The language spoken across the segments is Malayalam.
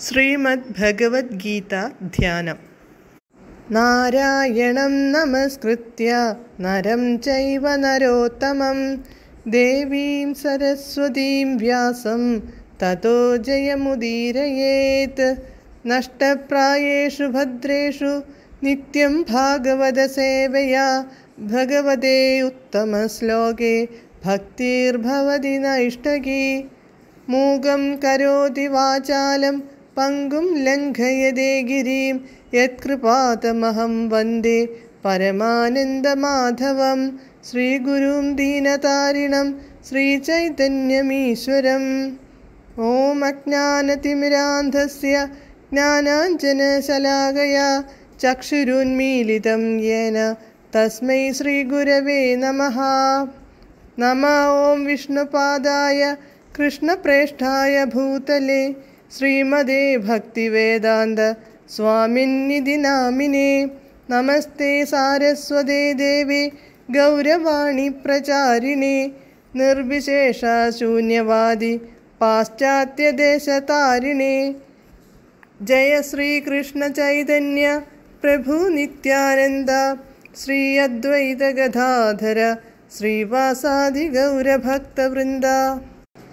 श्रीमद्भगवद्गीता ध्यानम्। नारायणं नमस्कृत्य नरं चैव नरोत्तमं। देवीं सरस्वतीं व्यासं ततो जयमुदीरयेत्। नष्टप्रायेषु भद्रेषु नित्यं भागवतसेवया भगवते उत्तमश्लोके भक्तिर्भवति न इष्टकी मूगं करोति वाचालं पङ्गुं लङ्घयदे गिरिं यत्कृपातमहं वन्दे परमानन्दमाधवं श्रीगुरुं दीनतारिणं श्रीचैतन्यमीश्वरम् ॐ अज्ञानतिमिरान्धस्य ज्ञानाञ्जनशलाकया चक्षुरुन्मीलितं येन तस्मै श्रीगुरवे नमः नम ॐ विष्णुपादाय कृष्णप्रेष्ठाय भूतले ശ്രീമതേ ഭക്തിവേദാന്ത സ്വാമിന്നിധി നാമിനെ നമസ്തേ സാരസ്വതേ ദേവേ ഗൗരവാണി പ്രചാരിണേ നിർവിശേഷ ശൂന്യവാദി പാശ്ചാത്യദേശതാരിണേ ജയ ശ്രീകൃഷ്ണ ചൈതന്യ പ്രഭു നിത്യാനന്ദ ശ്രീ അദ്വൈത ഗദാധര ശ്രീവാസാദി ഗൗരഭക്തവൃന്ദ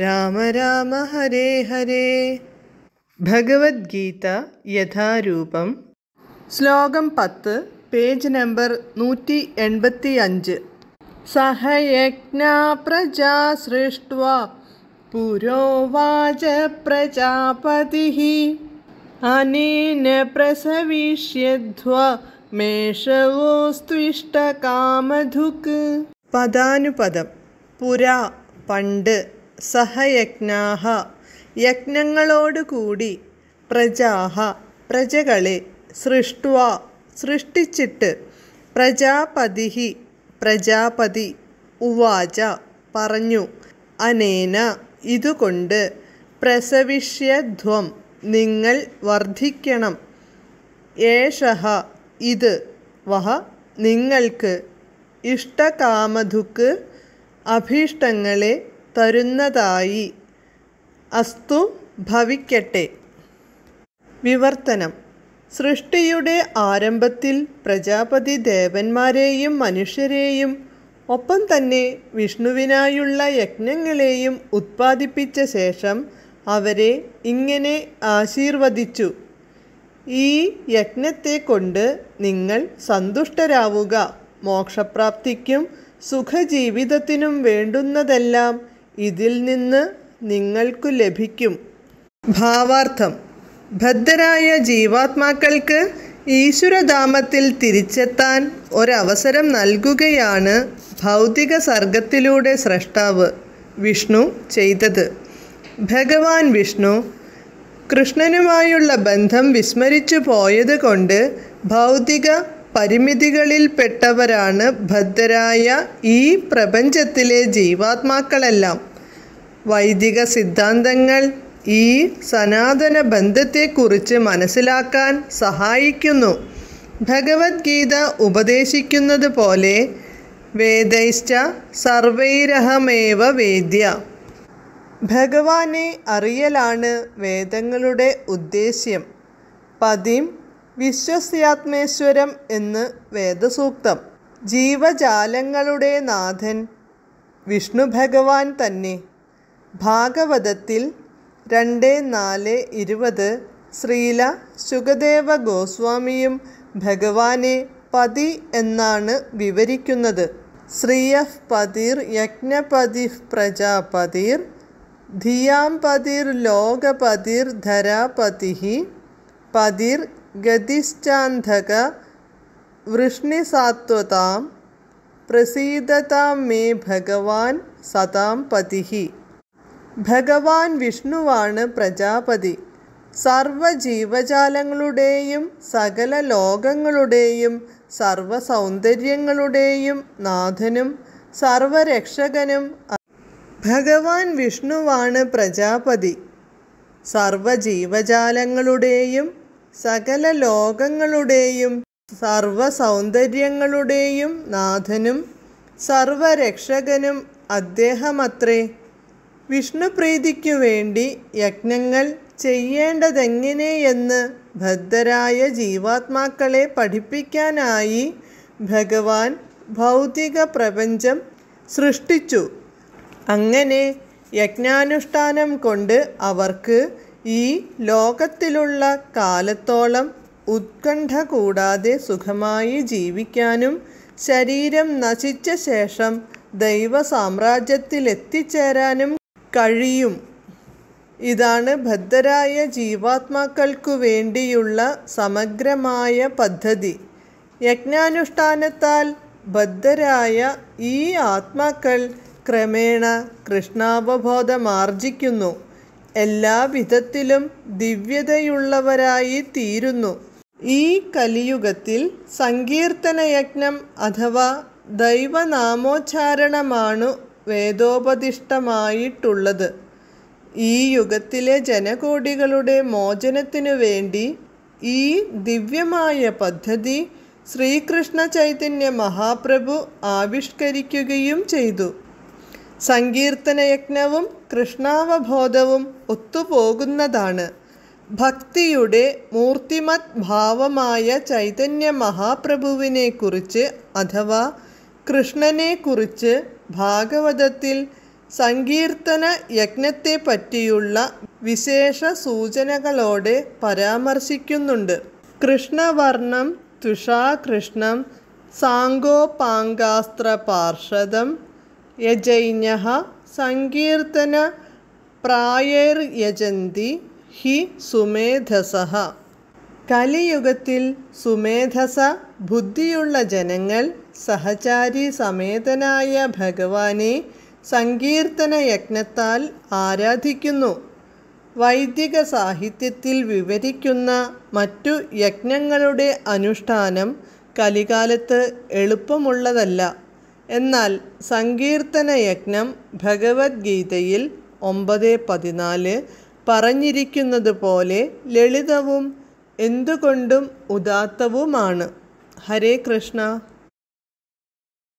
രാമ രാമ ഹരേ ഹരേ. ഭഗവത്ഗീത യഥാരൂപം. ശ്ലോകം പത്ത് പേജ് നമ്പർ നൂറ്റി എൺപത്തി അഞ്ച് സഹയജ്ഞാ പ്രജാ സൃഷ്ട്വ പുരോവാച പ്രജാപതി. അനേന പ്രസവിഷ്യധ്വ മേഷവോസ്ത്വിഷ്ടകാമധുക് പദാനുപദം പുരാ പണ്ട്. സഹയജ്ഞാഹ. യജ്ഞങ്ങളോടുകൂടി പ്രജാഹ. പ്രജകളെ സൃഷ്ടുവ. സൃഷ്ടിച്ചിട്ട് പ്രജാപതി പ്രജാപതി ഉവാച പറഞ്ഞു. അനേന ഇതുകൊണ്ട് പ്രസവിഷ്യധ്വം നിങ്ങൾ വർദ്ധിക്കണം ഏഷഹ ഇത് വഹ നിങ്ങൾക്ക് ഇഷ്ടകാമധുക്ക് അഭീഷ്ടങ്ങളെ തരുന്നതായി അസ്തു ഭവിക്കട്ടെ. വിവർത്തനം. സൃഷ്ടിയുടെ ആരംഭത്തിൽ പ്രജാപതി ദേവന്മാരെയും മനുഷ്യരെയും ഒപ്പം തന്നെ വിഷ്ണുവിനായുള്ള യജ്ഞങ്ങളെയും ഉത്പാദിപ്പിച്ച ശേഷം അവരെ ഇങ്ങനെ ആശീർവദിച്ചു. ഈ യജ്ഞത്തെ കൊണ്ട് നിങ്ങൾ സന്തുഷ്ടരാവുക. മോക്ഷപ്രാപ്തിക്കും സുഖജീവിതത്തിനും വേണ്ടുന്നതെല്ലാം ഇതിൽ നിന്ന് നിങ്ങൾക്കു ലഭിക്കും. ഭാവാർത്ഥം. ഭദ്രരായ ജീവാത്മാക്കൾക്ക് ഈശ്വരധാമത്തിൽ തിരിച്ചെത്താൻ ഒരവസരം നൽകുകയാണ് ഭൗതിക സർഗത്തിലൂടെ സ്രഷ്ടാവ് വിഷ്ണു ചെയ്തത്. ഭഗവാൻ വിഷ്ണു കൃഷ്ണനുമായുള്ള ബന്ധം വിസ്മരിച്ചു പോയതുകൊണ്ട് ഭൗതിക പരിമിതികളിൽപ്പെട്ടവരാണ് ഭദ്രരായ ഈ പ്രപഞ്ചത്തിലെ ജീവാത്മാക്കളെല്ലാം. വൈദിക സിദ്ധാന്തങ്ങൾ ഈ സനാതന ബന്ധത്തെക്കുറിച്ച് മനസ്സിലാക്കാൻ സഹായിക്കുന്നു. ഭഗവത്ഗീത ഉപദേശിക്കുന്നത് പോലെ വേദൈശ്ച സർവൈരഹമേവ വേദ്യ. ഭഗവാനെ അറിയലാണ് വേദങ്ങളുടെ ഉദ്ദേശ്യം. പതിം വിശ്വസ്യാത്മേശ്വരം എന്ന് വേദസൂക്തം. ജീവജാലങ്ങളുടെ നാഥൻ വിഷ്ണു ഭഗവാൻ തന്നെ. ഭാഗവതത്തിൽ രണ്ട് നാല് ഇരുപത് ശ്രീല ശുഗദേവ ഗോസ്വാമിയും ഭഗവാനെ പതി എന്നാണ് വിവരിക്കുന്നത്. ശ്രീയഫ് പതിർ യജ്ഞപതി പ്രജാപതിർ ധിയാം പതിർ ലോകപതിർ ധരാപതി പതിർ ഗതിശ്ചാന്ധക വൃഷ്ണിസാത്വതാം പ്രസീദതാം മേ ഭഗവാൻ സതാം പതിഃ ഭഗവാൻ വിഷ്ണുവാണ് പ്രജാപതി. സർവജീവജാലങ്ങളുടെയും സകല ലോകങ്ങളുടെയും സർവ സൗന്ദര്യങ്ങളുടെയും നാഥനും സർവരക്ഷകനും ഭഗവാൻ വിഷ്ണുവാണ് പ്രജാപതി. സർവജീവജാലങ്ങളുടെയും സകല ലോകങ്ങളുടെയും സർവ സൗന്ദര്യങ്ങളുടെയും നാഥനും സർവരക്ഷകനും അദ്ദേഹമത്രേ. വിഷ്ണുപ്രീതിക്കു വേണ്ടി യജ്ഞങ്ങൾ ചെയ്യേണ്ടതെങ്ങനെയെന്ന് ബദ്ധരായ ജീവാത്മാക്കളെ പഠിപ്പിക്കാനായി ഭഗവാൻ ഭൗതിക പ്രപഞ്ചം സൃഷ്ടിച്ചു. അങ്ങനെ യജ്ഞാനുഷ്ഠാനം കൊണ്ട് അവർക്ക് ഈ ലോകത്തിലുള്ള കാലത്തോളം ഉത്കണ്ഠ കൂടാതെ സുഖമായി ജീവിക്കാനും ശരീരം നശിച്ച ശേഷം ദൈവ സാമ്രാജ്യത്തിലെത്തിച്ചേരാനും കഴിയും. ഇതാണ് ബദ്ധരായ ജീവാത്മാക്കൾക്കു വേണ്ടിയുള്ള സമഗ്രമായ പദ്ധതി. യജ്ഞാനുഷ്ഠാനത്താൽ ബദ്ധരായ ഈ ആത്മാക്കൾ ക്രമേണ കൃഷ്ണാവബോധമാർജിക്കുന്നു. എല്ലാ വിധത്തിലും ദിവ്യതയുള്ളവരായി തീരുന്നു. ഈ കലിയുഗത്തിൽ സങ്കീർത്തനയജ്ഞം അഥവാ ദൈവനാമോച്ചാരണമാണു വേദോപദിഷ്ടമായിട്ടുള്ളത്. ഈ യുഗത്തിലെ ജനകോടികളുടെ മോചനത്തിനു വേണ്ടി ഈ ദിവ്യമായ പദ്ധതി ശ്രീകൃഷ്ണ ചൈതന്യ മഹാപ്രഭു ആവിഷ്കരിക്കുകയും ചെയ്തു. സങ്കീർത്തനയജ്ഞവും കൃഷ്ണാവബോധവും ഒത്തുപോകുന്നതാണ്. ഭക്തിയുടെ മൂർത്തിമത് ഭാവമായ ചൈതന്യ മഹാപ്രഭുവിനെക്കുറിച്ച് അഥവാ കൃഷ്ണനെ കുറിച്ച് ഭാഗവതത്തിൽ സങ്കീർത്തന യജ്ഞത്തെ പറ്റിയുള്ള വിശേഷ സൂചനകളോടെ പരാമർശിക്കുന്നുണ്ട്. കൃഷ്ണവർണം തുഷാകൃഷ്ണം സാങ്കോപാങ്കാസ്ത്ര പാർഷദം യജൈന്യ സങ്കീർത്തന പ്രായർയജന്തി ഹി സുമേധസ കലിയുഗത്തിൽ സുമേധസ ബുദ്ധിയുള്ള ജനങ്ങൾ സഹചാരി സമേതനായ ഭഗവാനെ സങ്കീർത്തന യജ്ഞത്താൽ ആരാധിക്കുന്നു. വൈദിക സാഹിത്യത്തിൽ വിവരിക്കുന്ന മറ്റു യജ്ഞങ്ങളുടെ അനുഷ്ഠാനം കലികാലത്ത് എളുപ്പമുള്ളതല്ല. എന്നാൽ സങ്കീർത്തന യജ്ഞം ഭഗവത്ഗീതയിൽ ഒമ്പത് പതിനാല് പറഞ്ഞിരിക്കുന്നത് പോലെ ലളിതവും എന്തുകൊണ്ടും ഉദാത്തവുമാണ്. ഹരേ കൃഷ്ണ.